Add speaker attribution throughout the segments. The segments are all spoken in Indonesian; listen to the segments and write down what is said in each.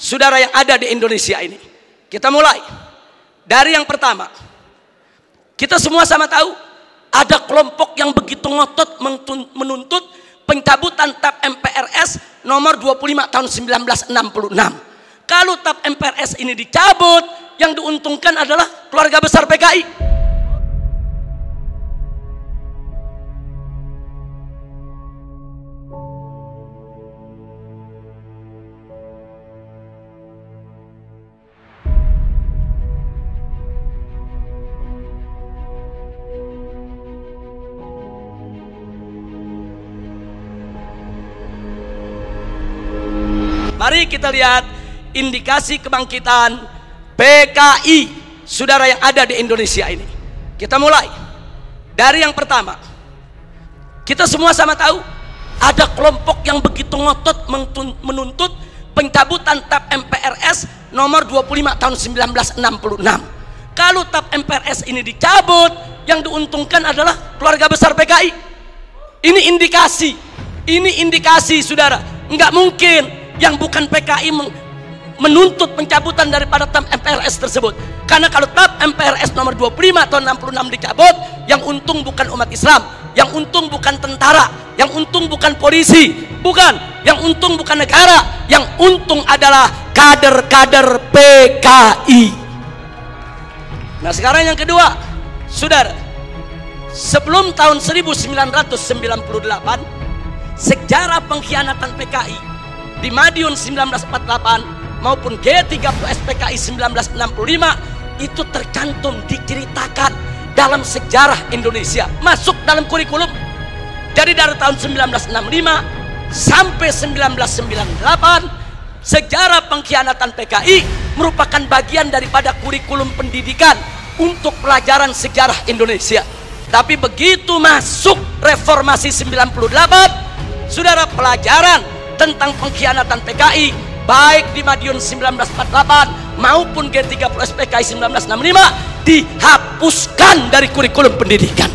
Speaker 1: saudara yang ada di Indonesia ini. Kita mulai dari yang pertama. Kita semua sama tahu ada kelompok yang begitu ngotot menuntut pencabutan TAP MPRS nomor 25 tahun 1966. Kalau TAP MPRS ini dicabut, yang diuntungkan adalah keluarga besar PKI. Mari kita lihat indikasi kebangkitan PKI saudara yang ada di Indonesia ini. Kita mulai dari yang pertama. Kita semua sama tahu ada kelompok yang begitu ngotot menuntut pencabutan TAP MPRS nomor 25 tahun 1966. Kalau TAP MPRS ini dicabut, yang diuntungkan adalah keluarga besar PKI. Ini indikasi, ini indikasi saudara. Enggak mungkin yang bukan PKI menuntut pencabutan daripada TAP MPRS tersebut. Karena kalau TAP MPRS nomor 25 tahun 66 dicabut, yang untung bukan umat Islam, yang untung bukan tentara, yang untung bukan polisi, bukan, yang untung bukan negara, yang untung adalah kader-kader PKI. Nah sekarang yang kedua, saudara, sebelum tahun 1998, sejarah pengkhianatan PKI di Madiun 1948 maupun G30 SPKI 1965 itu tercantum diceritakan dalam sejarah Indonesia. Masuk dalam kurikulum. Jadi dari tahun 1965 sampai 1998 sejarah pengkhianatan PKI merupakan bagian daripada kurikulum pendidikan untuk pelajaran sejarah Indonesia. Tapi begitu masuk reformasi 98 saudara pelajaran tentang pengkhianatan PKI baik di Madiun 1948 maupun G30 SPKI 1965 dihapuskan dari kurikulum pendidikan.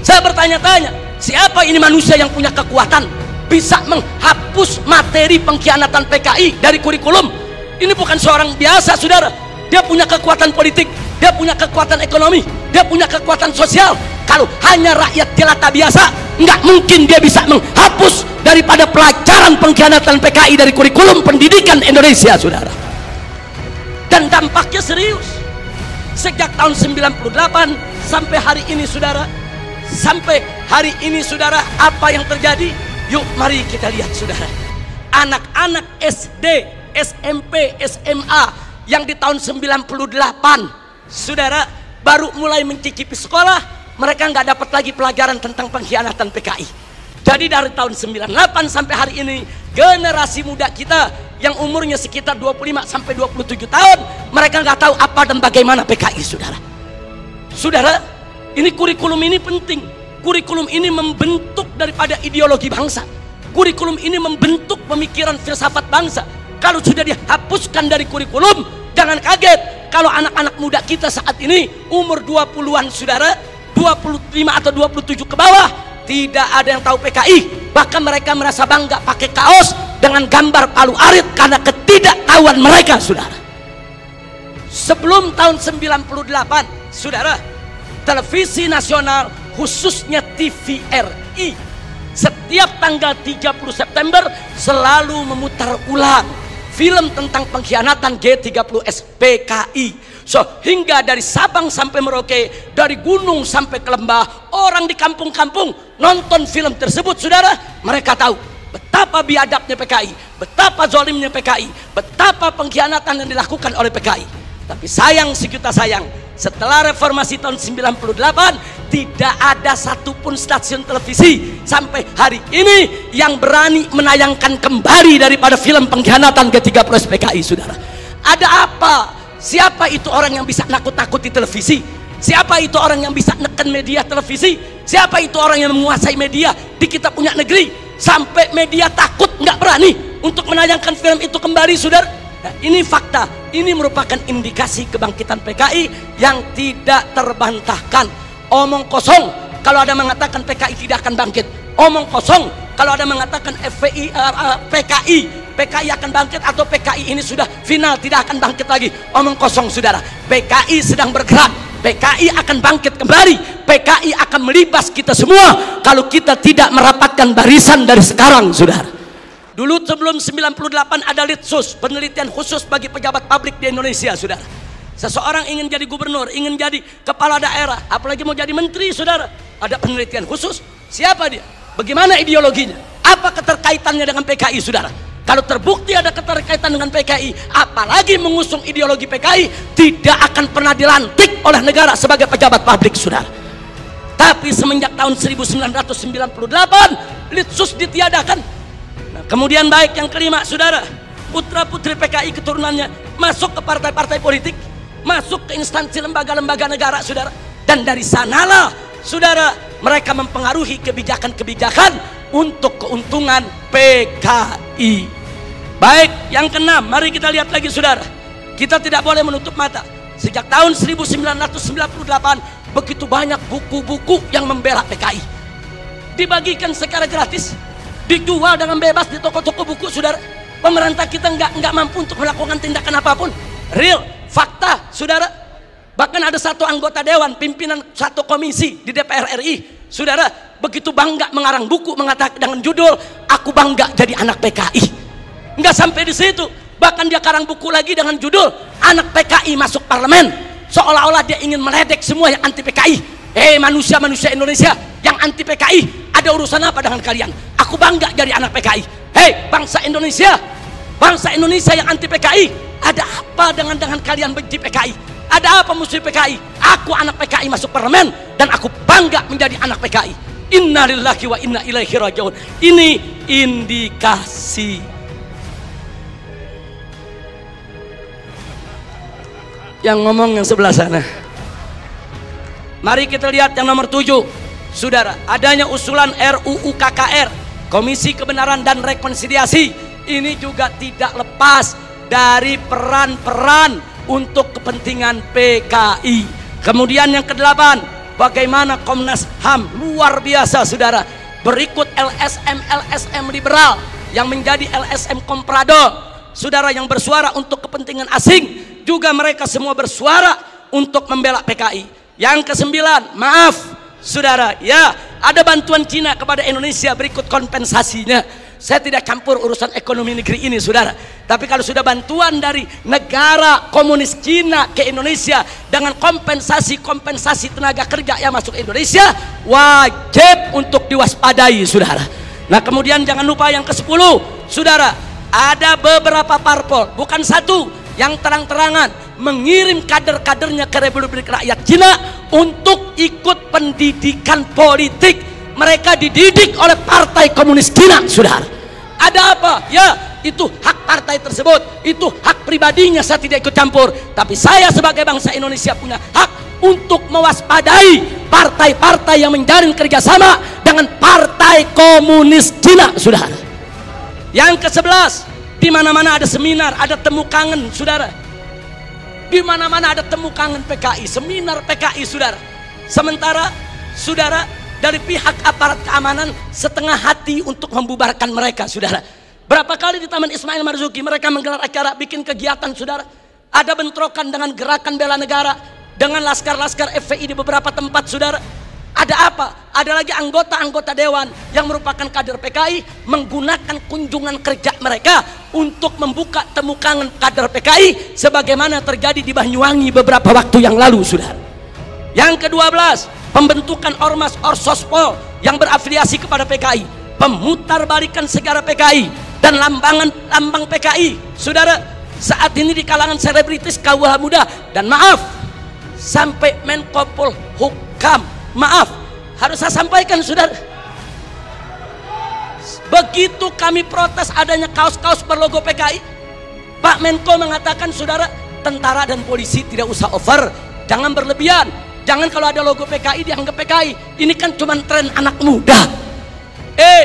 Speaker 1: Saya bertanya-tanya siapa ini manusia yang punya kekuatan bisa menghapus materi pengkhianatan PKI dari kurikulum? Ini bukan seorang biasa saudara. Dia punya kekuatan politik dia punya kekuatan ekonomi dia punya kekuatan sosial. Kalau hanya rakyat jelata biasa nggak mungkin dia bisa menghapus daripada pelajaran pengkhianatan PKI dari kurikulum pendidikan Indonesia saudara. Dan dampaknya serius. Sejak tahun 98 sampai hari ini saudara sampai hari ini saudara apa yang terjadi? Yuk mari kita lihat saudara. Anak-anak SD SMP SMA yang di tahun 98 saudara baru mulai mencicipi sekolah mereka nggak dapat lagi pelajaran tentang pengkhianatan PKI jadi dari tahun 98 sampai hari ini generasi muda kita yang umurnya sekitar 25 sampai 27 tahun mereka nggak tahu apa dan bagaimana PKI saudara. Saudara, ini kurikulum ini penting. Kurikulum ini membentuk daripada ideologi bangsa. Kurikulum ini membentuk pemikiran filsafat bangsa. Kalau sudah dihapuskan dari kurikulum, jangan kaget kalau anak-anak muda kita saat ini umur 20-an saudara, 25 atau 27 ke bawah tidak ada yang tahu PKI bahkan mereka merasa bangga pakai kaos dengan gambar palu arit karena ketidaktahuan mereka saudara. Sebelum tahun 98 saudara televisi nasional khususnya TVRI setiap tanggal 30 September selalu memutar ulang film tentang pengkhianatan G30 SPKI So, hingga dari Sabang sampai Merauke, dari gunung sampai ke lembah, orang di kampung-kampung nonton film tersebut, saudara, mereka tahu betapa biadabnya PKI, betapa zolimnya PKI, betapa pengkhianatan yang dilakukan oleh PKI. Tapi sayang sejuta sayang, setelah reformasi tahun 98 tidak ada satupun stasiun televisi sampai hari ini yang berani menayangkan kembali daripada film pengkhianatan G30 PKI saudara. Ada apa? Siapa itu orang yang bisa nakut-nakuti televisi? Siapa itu orang yang bisa neken media televisi? Siapa itu orang yang menguasai media di kita punya negeri? Sampai media takut nggak berani untuk menayangkan film itu kembali, saudara. Nah, ini fakta. Ini merupakan indikasi kebangkitan PKI yang tidak terbantahkan. Omong kosong kalau ada mengatakan PKI tidak akan bangkit. Omong kosong kalau ada mengatakan FPI, uh, uh, PKI PKI akan bangkit atau PKI ini sudah final tidak akan bangkit lagi. Omong kosong saudara. PKI sedang bergerak. PKI akan bangkit kembali. PKI akan melibas kita semua kalau kita tidak merapatkan barisan dari sekarang saudara. Dulu sebelum 98 ada litsus penelitian khusus bagi pejabat publik di Indonesia saudara. Seseorang ingin jadi gubernur ingin jadi kepala daerah apalagi mau jadi menteri saudara. Ada penelitian khusus. Siapa dia? Bagaimana ideologinya? Apa keterkaitannya dengan PKI saudara kalau terbukti ada keterkaitan dengan PKI, apalagi mengusung ideologi PKI, tidak akan pernah dilantik oleh negara sebagai pejabat publik, saudara. Tapi semenjak tahun 1998, Litsus ditiadakan. Nah, kemudian baik yang kelima, saudara, putra putri PKI keturunannya masuk ke partai-partai politik, masuk ke instansi lembaga-lembaga negara, saudara. Dan dari sanalah, saudara, mereka mempengaruhi kebijakan-kebijakan untuk keuntungan PKI. Baik, yang keenam, mari kita lihat lagi saudara. Kita tidak boleh menutup mata. Sejak tahun 1998 begitu banyak buku-buku yang membela PKI. Dibagikan secara gratis, dijual dengan bebas di toko-toko buku saudara. Pemerintah kita nggak nggak mampu untuk melakukan tindakan apa pun. Real, fakta, saudara. Bahkan ada satu anggota dewan, pimpinan satu komisi di DPR RI, saudara, begitu bangga mengarang buku mengatakan dengan judul "Aku bangga jadi anak PKI" nggak sampai di situ. Bahkan dia karang buku lagi dengan judul anak PKI masuk parlemen. Seolah-olah dia ingin meledek semua yang anti PKI eh manusia-manusia Indonesia yang anti PKI ada urusan apa dengan kalian? Aku bangga jadi anak PKI hei bangsa Indonesia bangsa Indonesia yang anti PKI ada apa dengan dengan kalian benci PKI ada apa musuh PKI aku anak PKI masuk parlemen dan aku bangga menjadi anak PKI innalillahi wa inna ilaihi rajiun. Ini indikasi yang ngomong yang sebelah sana. Mari kita lihat yang nomor tujuh. Saudara adanya usulan RUU KKR Komisi Kebenaran dan Rekonsiliasi. Ini juga tidak lepas dari peran-peran untuk kepentingan PKI kemudian yang kedelapan bagaimana Komnas HAM luar biasa saudara. Berikut LSM LSM liberal yang menjadi LSM komprador saudara yang bersuara untuk kepentingan asing juga mereka semua bersuara untuk membela PKI. Yang kesembilan, maaf saudara, ya ada bantuan Cina kepada Indonesia berikut kompensasinya. Saya tidak campur urusan ekonomi negeri ini saudara. Tapi kalau sudah bantuan dari negara komunis Cina ke Indonesia dengan kompensasi-kompensasi tenaga kerja yang masuk Indonesia, wajib untuk diwaspadai saudara. Nah kemudian jangan lupa yang ke-10, saudara, ada beberapa parpol, bukan satu, yang terang-terangan mengirim kader-kadernya ke Republik Rakyat Cina untuk ikut pendidikan politik. Mereka dididik oleh Partai Komunis Cina, saudara. Ada apa? Ya, itu hak partai tersebut, itu hak pribadinya saya tidak ikut campur. Tapi saya sebagai bangsa Indonesia punya hak untuk mewaspadai partai-partai yang menjalin kerjasama dengan Partai Komunis Cina, saudara. Yang ke-11, di mana-mana ada seminar, ada temu kangen, saudara. Di mana-mana ada temu kangen PKI, seminar PKI, saudara. Sementara, saudara, dari pihak aparat keamanan setengah hati untuk membubarkan mereka, saudara. Berapa kali di Taman Ismail Marzuki mereka menggelar acara bikin kegiatan, saudara. Ada bentrokan dengan gerakan bela negara, dengan laskar-laskar FPI di beberapa tempat, saudara ada apa? Ada lagi anggota-anggota dewan yang merupakan kader PKI menggunakan kunjungan kerja mereka untuk membuka temu kangen kader PKI sebagaimana terjadi di Banyuwangi beberapa waktu yang lalu, Saudara. Yang ke-12, pembentukan Ormas Orsospol yang berafiliasi kepada PKI, pemutar balikan sejarah PKI dan lambangan lambang PKI. Saudara, saat ini di kalangan selebritis kaum muda dan maaf sampai Menko Polhukam Maaf, harus saya sampaikan saudara. Begitu kami protes adanya kaos-kaos berlogo PKI, Pak Menko mengatakan saudara, tentara dan polisi tidak usah over, jangan berlebihan. Jangan kalau ada logo PKI dianggap PKI. Ini kan cuma tren anak muda. Eh,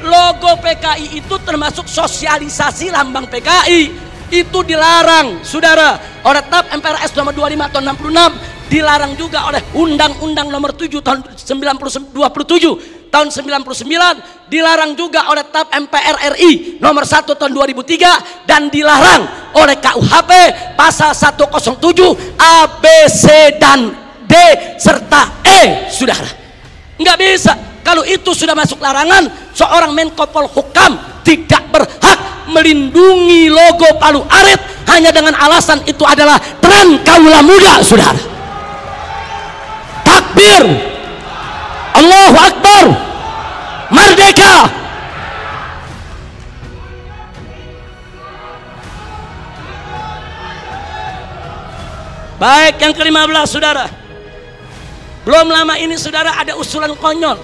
Speaker 1: logo PKI itu termasuk sosialisasi lambang PKI. Itu dilarang, saudara. Oleh TAP MPRS nomor 25 tahun 66 dilarang juga oleh Undang-Undang nomor 7 tahun 1927 tahun 99 dilarang juga oleh TAP MPR RI nomor 1 tahun 2003 dan dilarang oleh KUHP pasal 107 A, B, C dan D serta E. Saudara nggak bisa. Kalau itu sudah masuk larangan seorang Menko Polhukam tidak berhak melindungi logo Palu Arit hanya dengan alasan itu adalah tren kaula muda saudara takbir. Allahu Akbar. Merdeka. Baik yang ke-15 saudara. Belum lama ini saudara ada usulan konyol.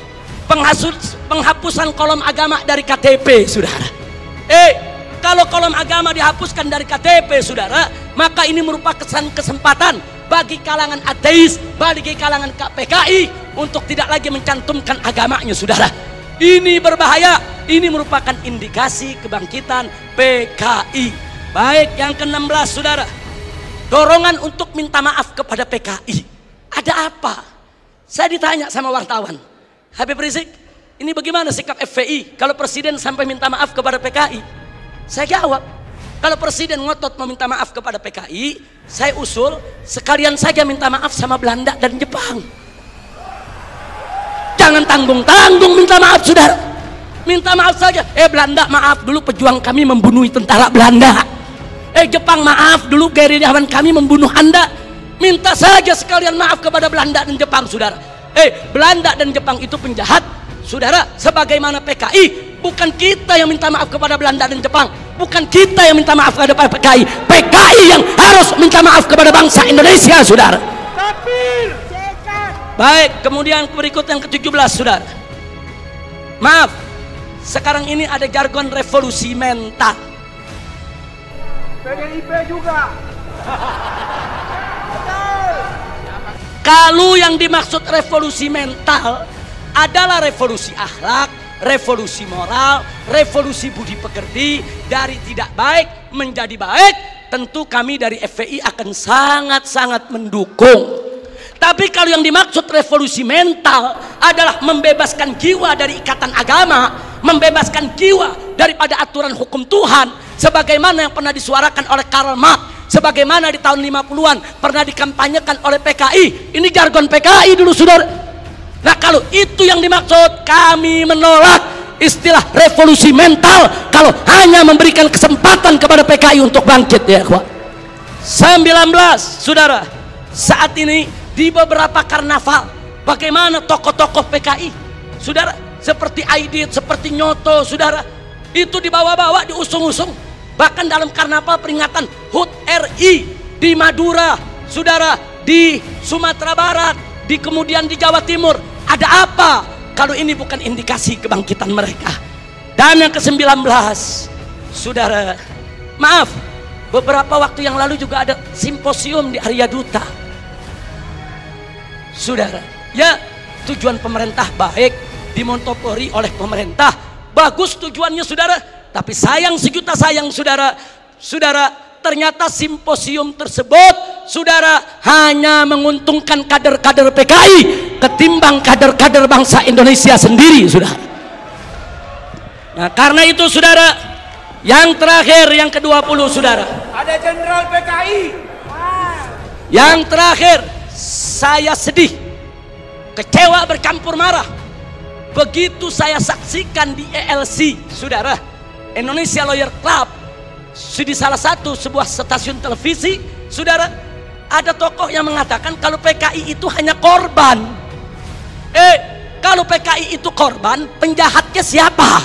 Speaker 1: Penghasut, penghapusan kolom agama dari KTP saudara. Eh kalau kolom agama dihapuskan dari KTP saudara maka ini merupakan kesempatan bagi kalangan ateis bagi kalangan PKI untuk tidak lagi mencantumkan agamanya saudara. Ini berbahaya. Ini merupakan indikasi kebangkitan PKI baik yang ke-16 saudara. Dorongan untuk minta maaf kepada PKI ada apa? Saya ditanya sama wartawan. Habib Rizik ini bagaimana sikap FPI kalau presiden sampai minta maaf kepada PKI saya jawab kalau presiden ngotot meminta maaf kepada PKI saya usul sekalian saja minta maaf sama Belanda dan Jepang. Jangan tanggung-tanggung minta maaf saudara. Minta maaf saja. Eh Belanda maaf dulu pejuang kami membunuh tentara Belanda. Eh Jepang maaf dulu gerilyawan kami membunuh anda. Minta saja sekalian maaf kepada Belanda dan Jepang saudara. Eh Belanda dan Jepang itu penjahat. Saudara sebagaimana PKI bukan kita yang minta maaf kepada Belanda dan Jepang. Bukan kita yang minta maaf kepada PKI PKI yang harus minta maaf kepada bangsa Indonesia saudara. Baik kemudian berikut yang ke-17 saudara. Maaf sekarang ini ada jargon revolusi mental.
Speaker 2: PDIP juga.
Speaker 1: Kalau yang dimaksud revolusi mental adalah revolusi akhlak, revolusi moral, revolusi budi pekerti dari tidak baik menjadi baik, tentu kami dari FPI akan sangat-sangat mendukung. Tapi kalau yang dimaksud revolusi mental adalah membebaskan jiwa dari ikatan agama, membebaskan jiwa daripada aturan hukum Tuhan, sebagaimana yang pernah disuarakan oleh Karl Marx sebagaimana di tahun 50-an pernah dikampanyekan oleh PKI ini jargon PKI dulu saudara nah kalau itu yang dimaksud kami menolak istilah revolusi mental kalau hanya memberikan kesempatan kepada PKI untuk bangkit ya kuat 19 saudara saat ini di beberapa karnaval bagaimana tokoh-tokoh PKI saudara seperti Aidit seperti Nyoto saudara itu dibawa-bawa diusung-usung. Bahkan dalam karnaval peringatan HUT RI di Madura saudara di Sumatera Barat di kemudian di Jawa Timur ada apa kalau ini bukan indikasi kebangkitan mereka? Dan yang ke-19 saudara maaf beberapa waktu yang lalu juga ada simposium di Arya Duta. Saudara ya tujuan pemerintah baik dimontopori oleh pemerintah. Bagus tujuannya saudara. Tapi sayang sejuta sayang saudara. Saudara ternyata simposium tersebut saudara hanya menguntungkan kader-kader PKI ketimbang kader-kader bangsa Indonesia sendiri saudara. Nah karena itu saudara yang terakhir yang ke-20 saudara.
Speaker 2: Ada jenderal PKI.
Speaker 1: yang terakhir saya sedih kecewa bercampur marah. Begitu saya saksikan di ELC saudara Indonesia Lawyer Club di salah satu sebuah stasiun televisi saudara ada tokoh yang mengatakan kalau PKI itu hanya korban. Eh kalau PKI itu korban penjahatnya siapa?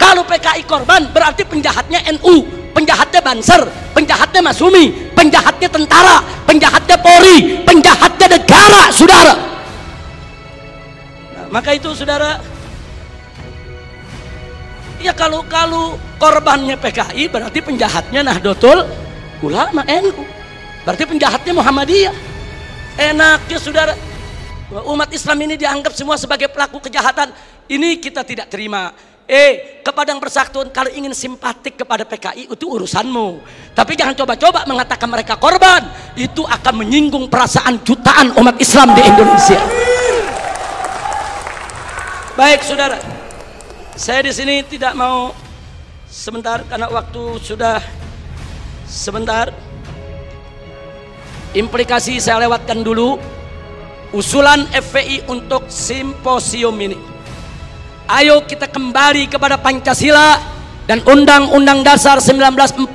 Speaker 1: Kalau PKI korban berarti penjahatnya NU penjahatnya Banser penjahatnya Masumi penjahatnya tentara penjahatnya Polri penjahatnya negara saudara. Nah, maka itu saudara. Ya kalau kalau korbannya PKI berarti penjahatnya Nahdlatul Ulama NU. Berarti penjahatnya Muhammadiyah. Enaknya saudara umat Islam ini dianggap semua sebagai pelaku kejahatan. Ini kita tidak terima. Eh, kepada yang bersatuan kalau ingin simpatik kepada PKI itu urusanmu. Tapi jangan coba-coba mengatakan mereka korban. Itu akan menyinggung perasaan jutaan umat Islam di Indonesia. Baik saudara. Saya di sini tidak mau sebentar karena waktu sudah sebentar. Implikasi saya lewatkan dulu. Usulan FPI untuk simposium ini. Ayo kita kembali kepada Pancasila dan Undang-Undang Dasar 1945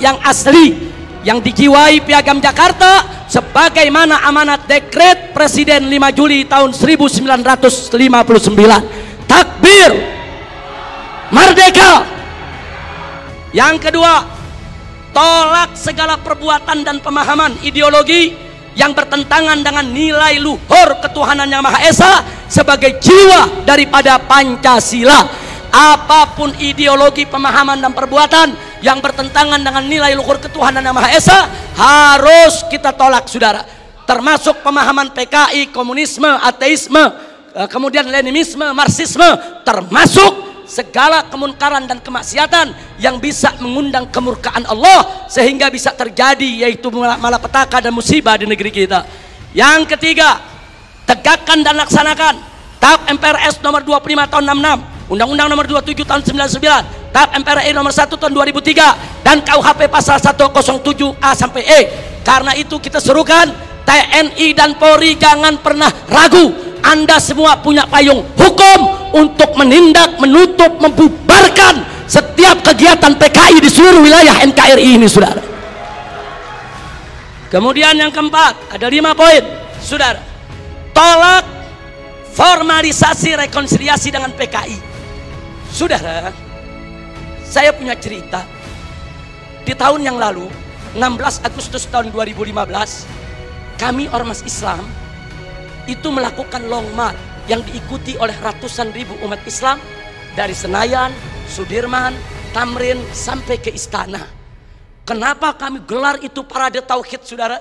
Speaker 1: yang asli yang dijiwai Piagam Jakarta sebagaimana amanat dekret Presiden 5 Juli tahun 1959. Takbir! Merdeka! Yang kedua, tolak segala perbuatan dan pemahaman ideologi yang bertentangan dengan nilai luhur ketuhanan yang Maha Esa sebagai jiwa daripada Pancasila. Apa pun ideologi, pemahaman dan perbuatan yang bertentangan dengan nilai luhur ketuhanan yang Maha Esa harus kita tolak, Saudara. Termasuk pemahaman PKI, komunisme, ateisme, eh, kemudian Leninisme, Marxisme, termasuk segala kemunkaran dan kemaksiatan yang bisa mengundang kemurkaan Allah sehingga bisa terjadi yaitu malapetaka dan musibah di negeri kita. Yang ketiga, tegakkan dan laksanakan TAP MPRS nomor 25 tahun 66, Undang-Undang nomor 27 tahun 99, TAP MPRI nomor 1 tahun 2003 dan KUHP pasal 107A sampai E. Karena itu kita serukan TNI dan Polri jangan pernah ragu anda semua punya payung hukum untuk menindak, menutup, membubarkan setiap kegiatan PKI di seluruh wilayah NKRI ini, saudara. Kemudian yang keempat, ada lima poin, saudara. Tolak formalisasi rekonsiliasi dengan PKI. Saudara, saya punya cerita. Di tahun yang lalu, 16 Agustus tahun 2015, kami Ormas Islam itu melakukan long march yang diikuti oleh ratusan ribu umat Islam dari Senayan, Sudirman, Tamrin sampai ke istana. Kenapa kami gelar itu parade tauhid saudara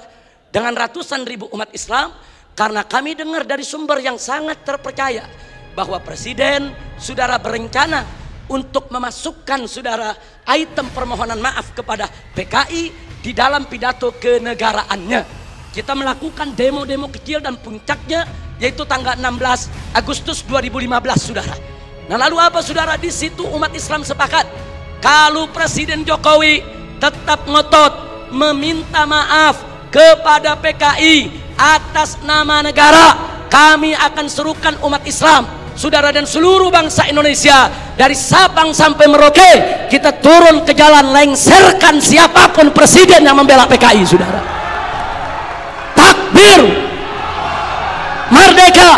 Speaker 1: dengan ratusan ribu umat Islam? Karena kami dengar dari sumber yang sangat terpercaya bahwa presiden saudara berencana untuk memasukkan saudara item permohonan maaf kepada PKI di dalam pidato kenegaraannya. Kita melakukan demo-demo kecil dan puncaknya yaitu tanggal 16 Agustus 2015 Saudara. Nah, lalu apa Saudara? Di situ umat Islam sepakat kalau Presiden Jokowi tetap ngotot meminta maaf kepada PKI atas nama negara, kami akan serukan umat Islam saudara dan seluruh bangsa Indonesia dari Sabang sampai Merauke kita turun ke jalan lengserkan siapa pun presiden yang membela PKI saudara takbir! Merdeka!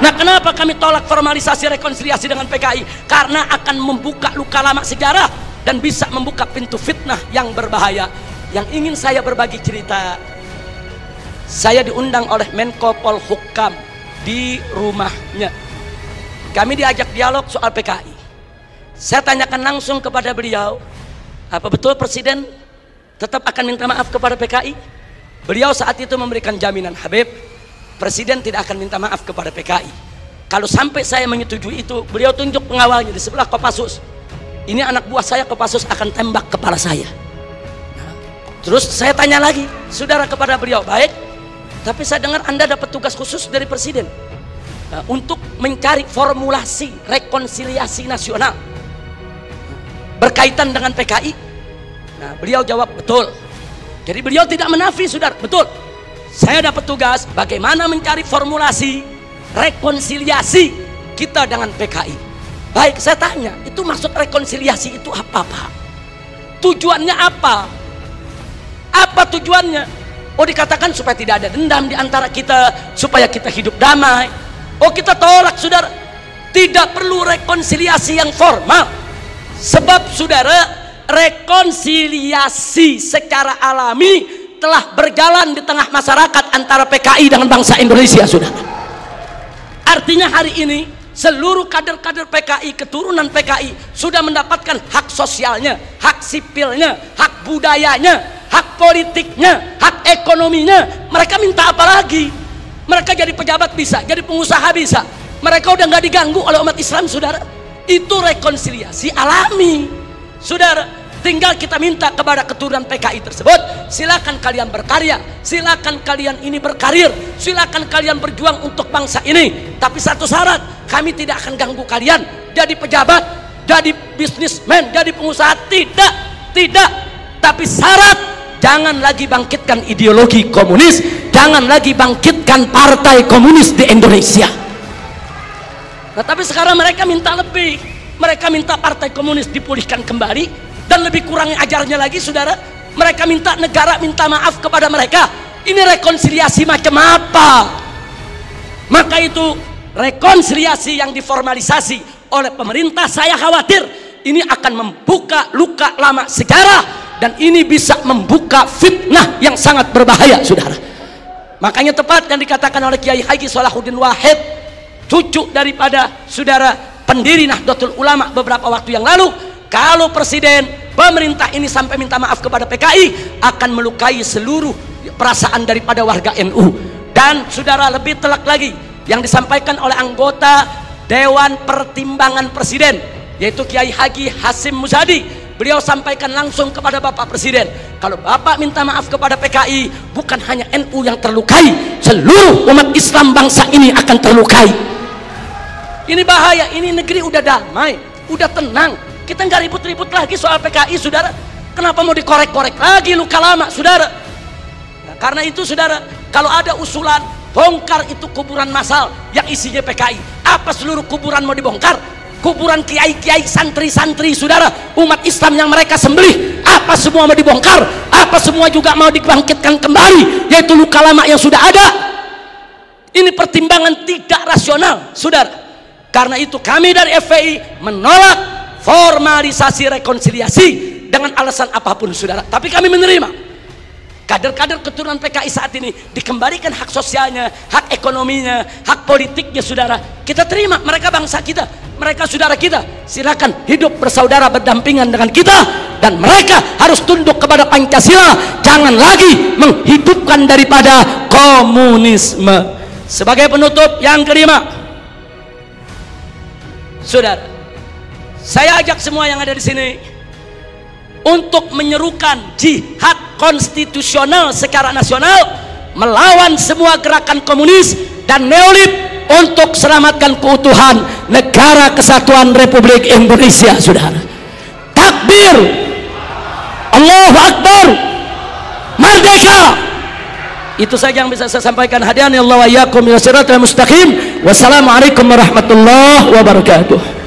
Speaker 1: Nah kenapa kami tolak formalisasi rekonsiliasi dengan PKI karena akan membuka luka lama sejarah dan bisa membuka pintu fitnah yang berbahaya. Yang ingin saya berbagi cerita saya diundang oleh Menko Polhukam di rumahnya. Kami diajak dialog soal PKI saya tanyakan langsung kepada beliau apa betul presiden tetap akan minta maaf kepada PKI Beliau saat itu memberikan jaminan Habib, Presiden tidak akan minta maaf kepada PKI. Kalau sampai saya menyetujui itu, beliau tunjuk pengawalnya di sebelah Kopassus. Ini anak buah saya Kopassus akan tembak kepala saya. Nah, terus saya tanya lagi, saudara kepada beliau, baik, tapi saya dengar Anda dapat tugas khusus dari Presiden nah, untuk mencari formulasi rekonsiliasi nasional berkaitan dengan PKI. Nah, beliau jawab betul. Jadi beliau tidak menafi, saudara. Betul. Saya dapat tugas bagaimana mencari formulasi rekonsiliasi kita dengan PKI. Baik, saya tanya, itu maksud rekonsiliasi itu apa, Pak? Tujuannya apa? Apa tujuannya? Oh dikatakan supaya tidak ada dendam di antara kita, supaya kita hidup damai. Oh kita tolak, saudara. Tidak perlu rekonsiliasi yang formal. Sebab saudara, rekonsiliasi secara alami telah berjalan di tengah masyarakat antara PKI dengan bangsa Indonesia sudah. Artinya hari ini seluruh kader-kader PKI keturunan PKI sudah mendapatkan hak sosialnya hak sipilnya hak budayanya hak politiknya hak ekonominya. Mereka minta apa lagi? Mereka jadi pejabat bisa jadi pengusaha bisa. Mereka udah nggak diganggu oleh umat Islam saudara. Itu rekonsiliasi alami saudara Tinggal kita minta kepada keturunan PKI tersebut, silakan kalian berkarya, silakan kalian ini berkarir, silakan kalian berjuang untuk bangsa ini. Tapi satu syarat, kami tidak akan ganggu kalian jadi pejabat, jadi bisnismen, jadi pengusaha. Tidak, tidak. Tapi syarat jangan lagi bangkitkan ideologi komunis, jangan lagi bangkitkan partai komunis di Indonesia. Nah, tapi sekarang mereka minta lebih. Mereka minta partai komunis dipulihkan kembali dan lebih kurang ajarnya lagi, saudara. Mereka minta negara minta maaf kepada mereka. Ini rekonsiliasi macam apa? Maka itu rekonsiliasi yang diformalisasi oleh pemerintah saya khawatir ini akan membuka luka lama sejarah dan ini bisa membuka fitnah yang sangat berbahaya saudara makanya tepat yang dikatakan oleh Kiai Haji Salahuddin Wahid cucu daripada saudara pendiri Nahdlatul Ulama beberapa waktu yang lalu kalau presiden pemerintah ini sampai minta maaf kepada PKI akan melukai seluruh perasaan daripada warga NU dan saudara lebih telak lagi yang disampaikan oleh anggota Dewan Pertimbangan Presiden yaitu Kiai Haji Hasim Muzadi beliau sampaikan langsung kepada Bapak Presiden kalau Bapak minta maaf kepada PKI bukan hanya NU yang terlukai seluruh umat Islam bangsa ini akan terlukai. Ini bahaya ini negeri udah damai udah tenang kita nggak ribut-ribut lagi soal PKI saudara. Kenapa mau dikorek-korek lagi luka lama saudara? Nah, karena itu saudara kalau ada usulan bongkar itu kuburan masal yang isinya PKI apa seluruh kuburan mau dibongkar? Kuburan kiai-kiai santri-santri saudara umat Islam yang mereka sembelih. Apa semua mau dibongkar? Apa semua juga mau dibangkitkan kembali yaitu luka lama yang sudah ada? Ini pertimbangan tidak rasional saudara. Karena itu kami dari FPI menolak formalisasi rekonsiliasi dengan alasan apa pun saudara tapi kami menerima kader-kader keturunan PKI saat ini dikembalikan hak sosialnya, hak ekonominya, hak politiknya saudara. Kita terima mereka bangsa kita, mereka saudara kita. Silakan hidup bersaudara berdampingan dengan kita dan mereka harus tunduk kepada Pancasila. Jangan lagi menghidupkan daripada komunisme. Sebagai penutup yang kelima, saudara, saya ajak semua yang ada di sini untuk menyerukan jihad konstitusional secara nasional melawan semua gerakan komunis dan neolib untuk selamatkan keutuhan negara kesatuan Republik Indonesia saudara. Takbir! Allahu Akbar! Merdeka! Itu saja yang bisa saya sampaikan. Hadiah Allah wa yakum ila siratal mustaqim. Wassalamualaikum warahmatullahi wabarakatuh